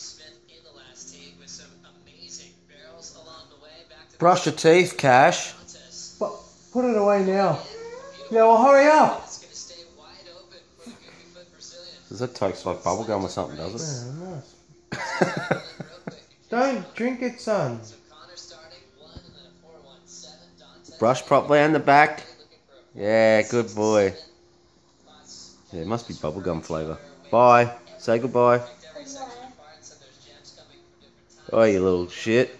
Smith in the last with some amazing barrels along the way. Back to Brush your teeth, Cash. But put it away now. Yeah, well, hurry up. Does that taste like bubblegum or something, does it? Yeah, nice. Don't drink it, son. Brush properly on the back. Yeah, good boy. Yeah, it must be bubblegum flavour. Bye. Say goodbye. Oh, you little shit.